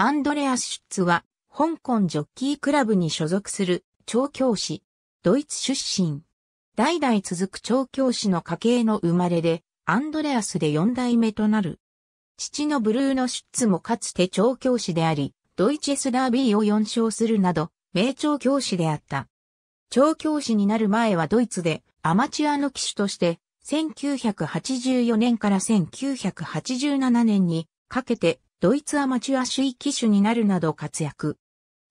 アンドレアス・シュッツは、香港ジョッキークラブに所属する調教師、ドイツ出身。代々続く調教師の家系の生まれで、アンドレアスで四代目となる。父のブルーノ・シュッツもかつて調教師であり、ドイチェスダービーを4勝するなど、名調教師であった。調教師になる前はドイツでアマチュアの騎手として、1984年から1987年にかけてドイツアマチュア首位騎手になるなど活躍。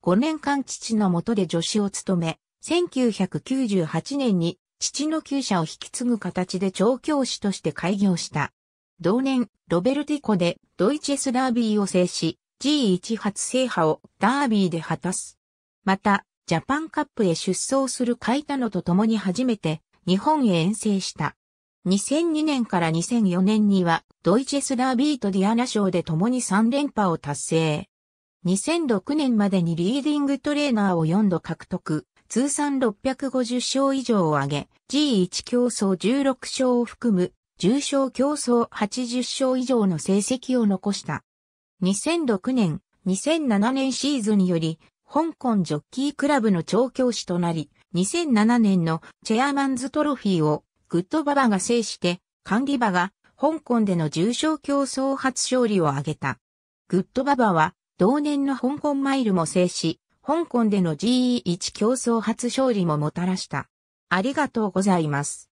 5年間父の下で助手を務め、1998年に父の厩舎を引き継ぐ形で調教師として開業した。同年、ロベルティコでドイチェスダービーを制し、G1 初制覇をダービーで果たす。また、ジャパンカップへ出走するカイタノと共に初めて日本へ遠征した。2002年から2004年にはドイチェスダービーとディアナ賞で共に3連覇を達成。2006年までにリーディングトレーナーを4度獲得、通算650勝以上を挙げ、G1 競争16勝を含む、重勝競争80勝以上の成績を残した。2006年、2007年シーズンにより、香港ジョッキークラブの調教師となり、2007年のチェアマンズトロフィーをグッドババが制して、管理馬が香港での重賞競争初勝利を挙げた。グッドババは同年の香港マイルも制し、香港での GE1 競争初勝利ももたらした。ありがとうございます。